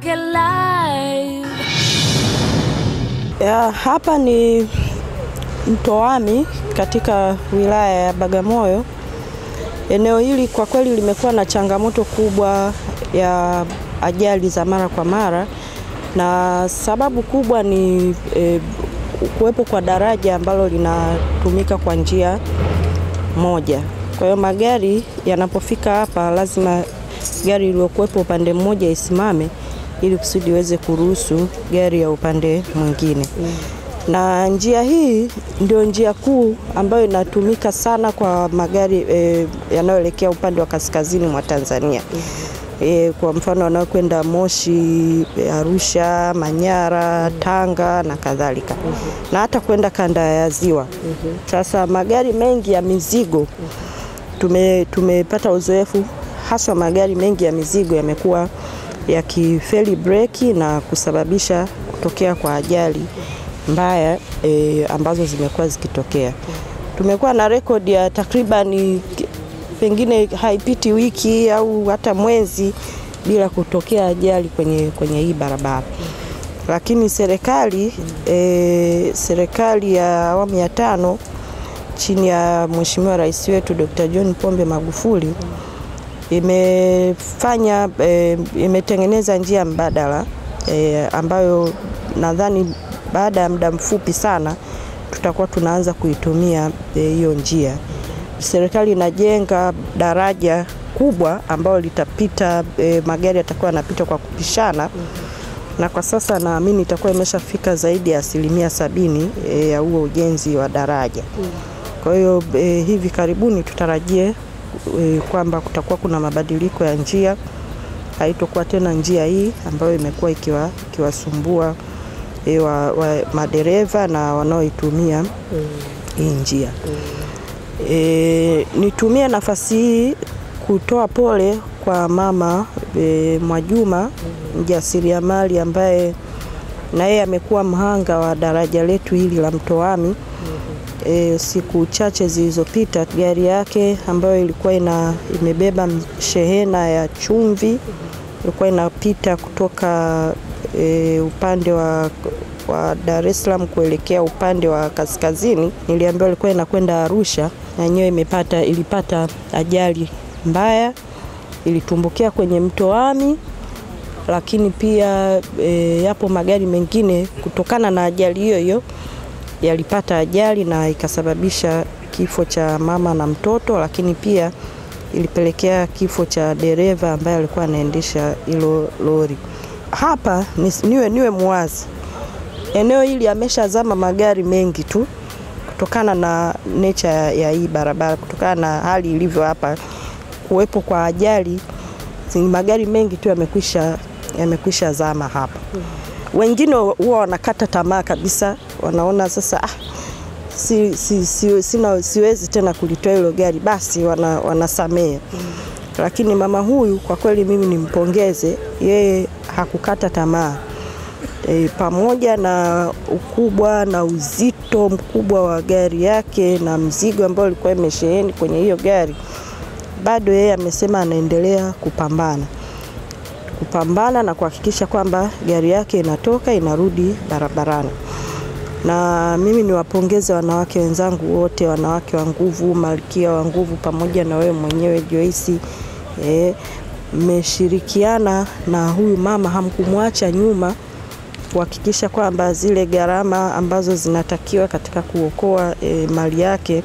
Wanawake Live. Ya, hapa ni Mtoami katika wilaya ya Bagamoyo. Eneo hili kwa kweli limekuwa na changamoto kubwa ya ajali za mara kwa mara, na sababu kubwa ni e, kuwepo kwa daraja ambalo linatumika kwa njia moja. Kwa hiyo magari yanapofika hapa, lazima gari iliyokuwepo upande mmoja isimame ili kusudi iweze kuruhusu gari ya upande mwingine. Mm. na njia hii ndio njia kuu ambayo inatumika sana kwa magari e, yanayoelekea upande wa kaskazini mwa Tanzania. E, kwa mfano wanaokwenda Moshi, Arusha, Manyara, Tanga na kadhalika. Na hata kwenda kanda ya Ziwa. Sasa magari mengi ya mizigo tume, tumepata uzoefu haswa magari mengi ya mizigo yamekuwa yakifeli breki na kusababisha kutokea kwa ajali mbaya e, ambazo zimekuwa zikitokea. Tumekuwa na rekodi ya takribani pengine haipiti wiki au hata mwezi bila kutokea ajali kwenye, kwenye hii barabara, lakini serikali e, serikali ya awamu ya tano chini ya Mheshimiwa Rais wetu Dr. John Pombe Magufuli imefanya e, imetengeneza njia mbadala e, ambayo nadhani baada ya muda mfupi sana tutakuwa tunaanza kuitumia hiyo e, njia. Serikali inajenga daraja kubwa ambayo litapita e, magari yatakuwa yanapita kwa kupishana mm -hmm. na kwa sasa naamini itakuwa imeshafika zaidi ya asilimia sabini e, ya huo ujenzi wa daraja. mm -hmm. Kwa hiyo e, hivi karibuni tutarajie e, kwamba kutakuwa kuna mabadiliko ya njia, haitokuwa tena njia hii ambayo imekuwa ikiwa ikiwasumbua e, wa, wa madereva na wanaoitumia hii njia. mm. E, nitumie nafasi hii kutoa pole kwa mama e, Mwajuma mjasiriamali ambaye na yeye amekuwa mhanga wa daraja letu hili la Mtoami. E, siku chache zilizopita gari yake ambayo ilikuwa ina, imebeba shehena ya chumvi ilikuwa inapita kutoka e, upande wa, wa Dar es Salaam kuelekea upande wa kaskazini. Niliambiwa ilikuwa inakwenda Arusha na yenyewe imepata ilipata ajali mbaya, ilitumbukia kwenye mto Ami, lakini pia e, yapo magari mengine kutokana na ajali hiyo hiyo yalipata ajali na ikasababisha kifo cha mama na mtoto, lakini pia ilipelekea kifo cha dereva ambaye alikuwa anaendesha hilo lori. Hapa niwe, niwe muwazi, eneo hili ameshazama magari mengi tu kutokana na nature ya, hii barabara, kutokana na hali ilivyo hapa, kuwepo kwa ajali, magari mengi tu yamekwisha yamekwisha zama hapa. Wengine huwa wanakata tamaa kabisa, wanaona sasa ah, si, si, si, sina, siwezi tena kulitoa hilo gari, basi wana, wanasamea lakini mama huyu kwa kweli mimi nimpongeze yeye, hakukata tamaa. E, pamoja na ukubwa na uzito mkubwa wa gari yake na mzigo ambao ulikuwa imesheheni kwenye hiyo gari, bado yeye amesema anaendelea kupambana. Kupambana na kuhakikisha kwamba gari yake inatoka inarudi barabarani. Na mimi niwapongeze wanawake wenzangu wote, wanawake wa nguvu, malkia wa nguvu, pamoja na wewe mwenyewe Joyce, eh, mmeshirikiana na huyu mama, hamkumwacha nyuma kuhakikisha kwamba zile gharama ambazo zinatakiwa katika kuokoa e, mali yake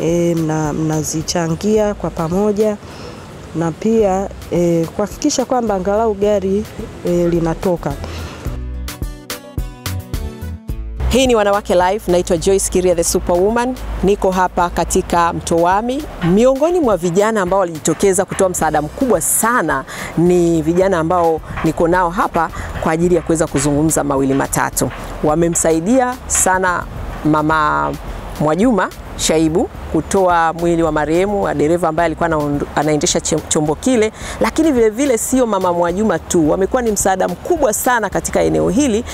e, mnazichangia kwa pamoja na pia e, kuhakikisha kwamba angalau gari e, linatoka. Hii ni Wanawake Live, naitwa Joyce Kiria the Superwoman. Niko hapa katika Mtowami. Miongoni mwa vijana ambao walijitokeza kutoa msaada mkubwa sana ni vijana ambao niko nao hapa kwa ajili ya kuweza kuzungumza mawili matatu. Wamemsaidia sana mama Mwajuma Shaibu kutoa mwili wa marehemu wa dereva ambaye alikuwa anaendesha chombo kile, lakini vile vile sio Mama Mwajuma tu, wamekuwa ni msaada mkubwa sana katika eneo hili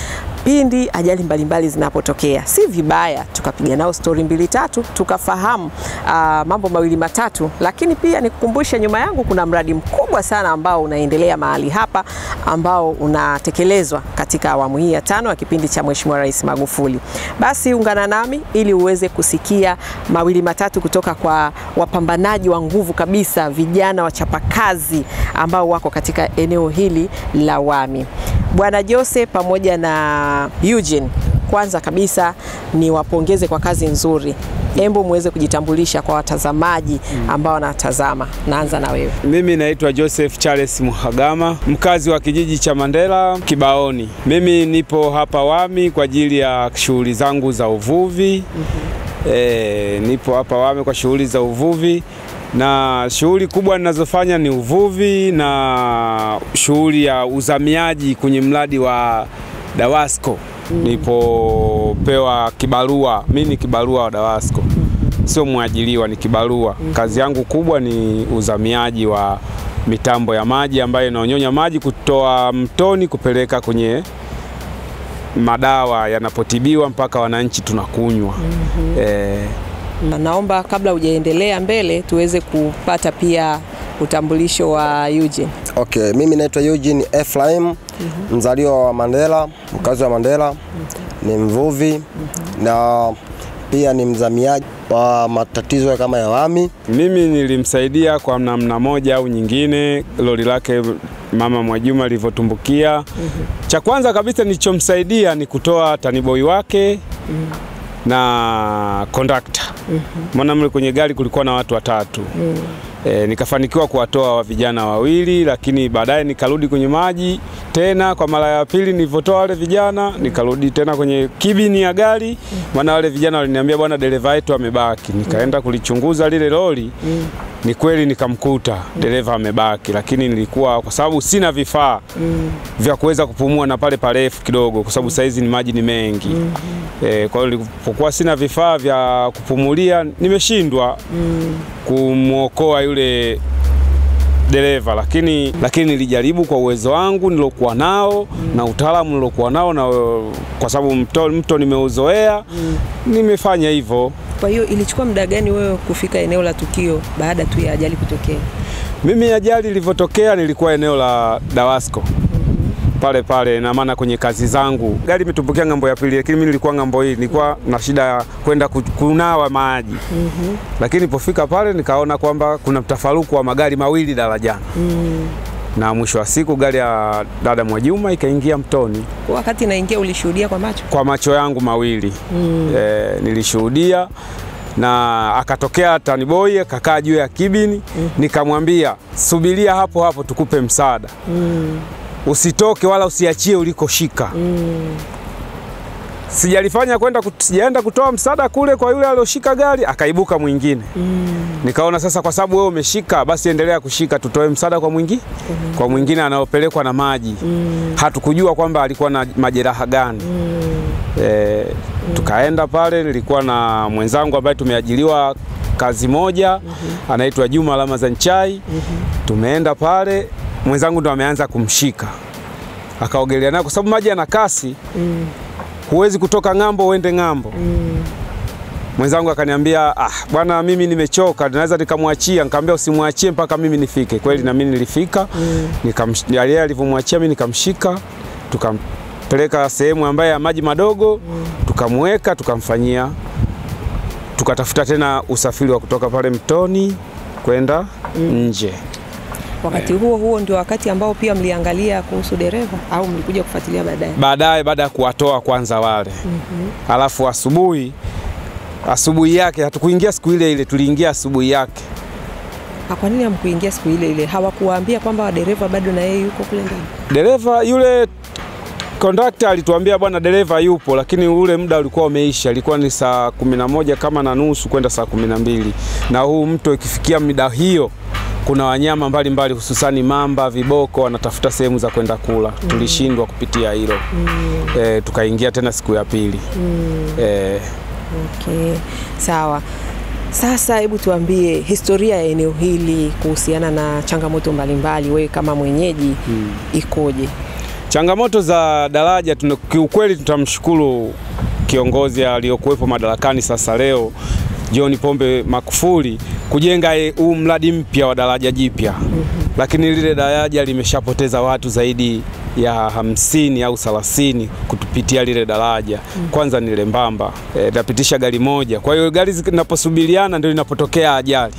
pindi ajali mbalimbali zinapotokea. Si vibaya tukapiga nao stori mbili tatu tukafahamu uh, mambo mawili matatu, lakini pia nikukumbushe, nyuma yangu kuna mradi mkubwa sana ambao unaendelea mahali hapa ambao unatekelezwa katika awamu hii ya tano ya kipindi cha Mheshimiwa Rais Magufuli. Basi ungana nami ili uweze kusikia mawili matatu kutoka kwa wapambanaji wa nguvu kabisa, vijana wachapakazi ambao wako katika eneo hili la Wami. Bwana Jose pamoja na Eugene, kwanza kabisa ni wapongeze kwa kazi nzuri. Embo muweze kujitambulisha kwa watazamaji ambao wanatazama. Naanza na wewe. Mimi naitwa Joseph Charles Muhagama, mkazi wa kijiji cha Mandela Kibaoni. Mimi nipo hapa Wami kwa ajili ya shughuli zangu za uvuvi. E, nipo hapa Wame kwa shughuli za uvuvi. Na shughuli kubwa ninazofanya ni uvuvi na shughuli ya uzamiaji kwenye mradi wa Dawasco. Nipopewa kibarua, mimi ni kibarua wa Dawasco. Sio mwajiliwa, ni kibarua. Kazi yangu kubwa ni uzamiaji wa mitambo ya maji ambayo inaonyonya maji kutoa mtoni kupeleka kwenye madawa yanapotibiwa mpaka wananchi tunakunywa. mm Eh, Na naomba kabla hujaendelea mbele tuweze kupata pia utambulisho wa Eugene. Okay, mimi naitwa Eugene Ephraim, mzaliwa wa Mandela, mkazi wa Mandela, mm -hmm. ni mvuvi mm -hmm. na pia ni mzamiaji wa matatizo kama ya Wami. mimi nilimsaidia kwa namna moja au nyingine, lori lake mama Mwajuma lilivyotumbukia. Cha kwanza kabisa nilichomsaidia ni kutoa taniboi wake na kondakta. Maana mle kwenye gari kulikuwa na watu watatu. E, nikafanikiwa kuwatoa wa vijana wawili, lakini baadaye nikarudi kwenye maji tena kwa mara ya pili. Nilivyotoa wale vijana, nikarudi tena kwenye kibini ya gari, maana wale vijana waliniambia, bwana, dereva wetu amebaki. Nikaenda kulichunguza lile lori, ni kweli nikamkuta mm. dereva amebaki, lakini nilikuwa kwa sababu sina vifaa mm. vya kuweza kupumua na pale parefu kidogo, kwa sababu saizi ni maji ni mengi mm. e, kwa hiyo nilipokuwa sina vifaa vya kupumulia nimeshindwa mm. kumwokoa yule dereva, lakini lakini nilijaribu kwa uwezo wangu nilokuwa nao mm. na utaalamu nilokuwa nao, na kwa sababu mto, mto nimeuzoea mm. nimefanya hivyo. Kwa hiyo ilichukua muda gani wewe kufika eneo la tukio baada tu ya ajali kutokea? Mimi ajali ilivyotokea nilikuwa eneo la Dawasco. Pale pale, na maana kwenye kazi zangu. Gari imetumbukia ng'ambo ya pili, lakini mimi nilikuwa ng'ambo hii, nilikuwa na shida ya kwenda kunawa maji. Mm -hmm. lakini nilipofika pale nikaona kwamba kuna mtafaruku wa magari mawili darajani na mwisho wa siku gari ya dada Mwajuma ikaingia mtoni Kwa wakati naingia ulishuhudia kwa macho? kwa macho yangu mawili mm. e, nilishuhudia na akatokea taniboi akakaa juu ya kibini mm. nikamwambia subiria hapo hapo tukupe msaada mm. usitoke wala usiachie ulikoshika sijalifanya kwenda kut- sijaenda kutoa msaada kule kwa yule alioshika gari akaibuka mwingine. Mm. nikaona sasa kwa sababu wewe umeshika basi endelea kushika tutoe msaada kwa mwingine kwa mwingine anayopelekwa na maji. Mm. hatukujua kwamba alikuwa na majeraha gani. Mm. e, tukaenda pale nilikuwa na mwenzangu ambaye tumeajiliwa kazi moja mm -hmm. anaitwa Juma Ramazan Chai. Tumeenda pale mwenzangu ndo ameanza kumshika. Akaogelea naye kwa sababu maji yana kasi huwezi kutoka ng'ambo uende ng'ambo Mm. mwenzangu akaniambia ah, bwana mimi nimechoka naweza nikamwachia nikamwambia usimwachie mpaka mimi nifike kweli na mimi nilifika yeye alivyomwachia mimi nikamshika tukampeleka sehemu ambayo ya maji madogo mm. tukamweka tukamfanyia tukatafuta tena usafiri wa kutoka pale mtoni kwenda mm. nje Wakati huo huo ndio wakati ambao pia mliangalia kuhusu dereva au mlikuja kufuatilia baadaye? baadaye baada ya kuwatoa kwanza wale mm -hmm. alafu asubuhi asubuhi yake hatukuingia siku ile ile tuliingia asubuhi yake Ah, Kwa nini hamkuingia siku ile ile? Hawakuwaambia kwamba dereva bado na yeye yuko kule ndani? dereva yule kondakta alituambia bwana dereva yupo lakini ule muda ulikuwa umeisha ilikuwa ni saa kumi na moja kama na nusu kwenda saa kumi na mbili na huu mtu ikifikia mida hiyo kuna wanyama mbalimbali hususani mamba viboko wanatafuta sehemu za kwenda kula mm. tulishindwa kupitia hilo mm. e, tukaingia tena siku ya pili mm. e, Okay, sawa. Sasa hebu tuambie historia ya eneo hili kuhusiana na changamoto mbalimbali, wewe kama mwenyeji mm. ikoje? Changamoto za daraja kiukweli tutamshukuru kiongozi aliyokuwepo madarakani sasa leo John Pombe Magufuli kujenga eh, huu mradi mpya wa daraja jipya, lakini lile daraja limeshapoteza watu zaidi ya hamsini au thelathini kutupitia lile daraja. Mm. Kwanza ni lembamba, e, napitisha gari moja, kwa hiyo gari zinaposubiriana ndio inapotokea ajali.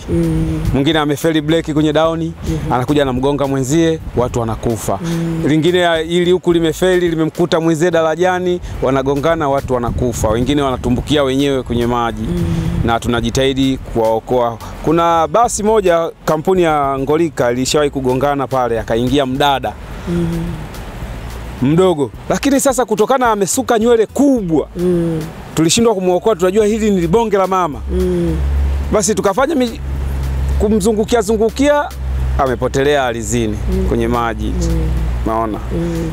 Mwingine amefeli breki kwenye dauni, anakuja na mgonga mwenzie, watu wanakufa. Mm. Lingine ili huku limefeli limemkuta mwenzie darajani, wanagongana, watu wanakufa. Wengine wanatumbukia wenyewe kwenye maji Mm. na tunajitahidi kuwaokoa. Kuna basi moja kampuni ya Ngolika ilishawahi kugongana pale, akaingia mdada mm. mdogo, lakini sasa kutokana amesuka nywele kubwa mm. tulishindwa kumwokoa. Tunajua hili ni bonge la mama mm. basi tukafanya mi, kumzungukia zungukia, amepotelea alizini mm. kwenye maji mm. naona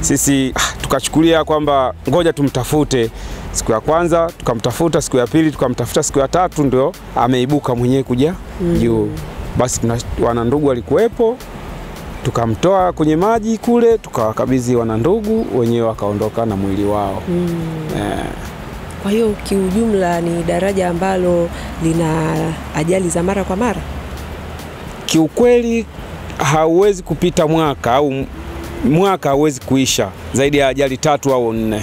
sisi ah, tukachukulia kwamba ngoja tumtafute. Siku ya kwanza tukamtafuta, siku ya pili tukamtafuta, siku ya tatu ndio ameibuka mwenyewe kuja juu. Basi wana ndugu walikuwepo, tukamtoa kwenye maji kule, tukawakabidhi wanandugu, wenyewe wakaondoka na mwili wao mm. eh. Kwa hiyo kiujumla ni daraja ambalo lina ajali za mara kwa mara. Kiukweli hauwezi kupita mwaka au mwaka hauwezi kuisha zaidi ya ajali tatu au nne.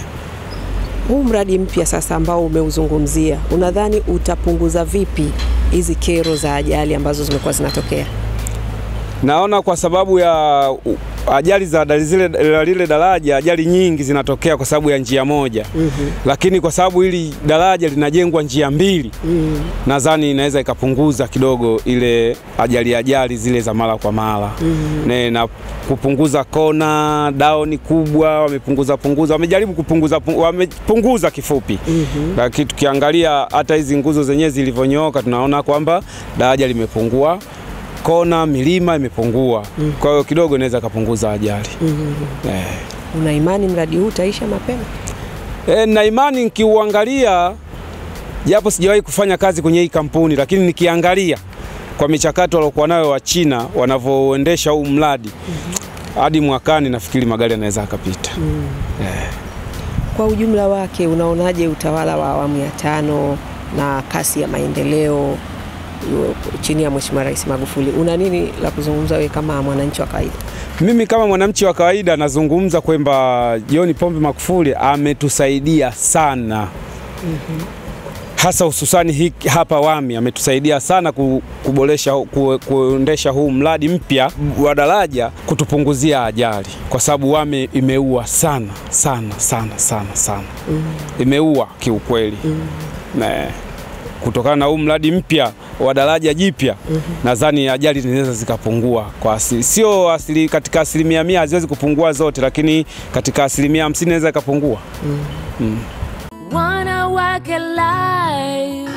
Huu mradi mpya sasa ambao umeuzungumzia, unadhani utapunguza vipi hizi kero za ajali ambazo zimekuwa zinatokea? Naona kwa sababu ya ajali za zile lile daraja, ajali nyingi zinatokea kwa sababu ya njia moja mm -hmm. lakini kwa sababu hili daraja linajengwa njia mbili mm -hmm. nadhani inaweza ikapunguza kidogo ile ajali ajali zile za mara kwa mara mm Ne, na kupunguza kona daoni kubwa wamepunguza punguza wamejaribu kupunguza pu- wamepunguza kifupi mm -hmm. lakini tukiangalia hata hizi nguzo zenyewe zilivyonyooka tunaona kwamba daraja limepungua kona milima imepungua mm. kwa hiyo kidogo inaweza kapunguza ajali mm -hmm. eh. Una imani mradi huu utaisha mapema? E, na imani nikiuangalia, japo sijawahi kufanya kazi kwenye hii kampuni, lakini nikiangalia kwa michakato waliokuwa nayo wa China wanavyoendesha huu mradi hadi mm -hmm. mwakani, nafikiri magari yanaweza akapita. Kwa ujumla wake, unaonaje utawala wa awamu ya tano na kasi ya maendeleo chini ya Mheshimiwa Rais Magufuli? Una nini la kuzungumza wewe kama mwananchi wa kawaida? Mimi kama mwananchi wa kawaida nazungumza kwamba John Pombe Magufuli ametusaidia sana mm -hmm. hasa hususani hiki hapa Wami ametusaidia sana ku- kuboresha ku- kuendesha huu mradi mpya wa daraja kutupunguzia ajali, kwa sababu Wami imeua sana sana sana sana sana mm. imeua kiukweli Na, kutokana na huu mradi mpya wa daraja jipya mm -hmm. nadhani ajali zinaweza zikapungua kwa asili, sio asili, katika asilimia mia haziwezi kupungua zote, lakini katika asilimia hamsini inaweza ikapungua. mm Wanawake Live.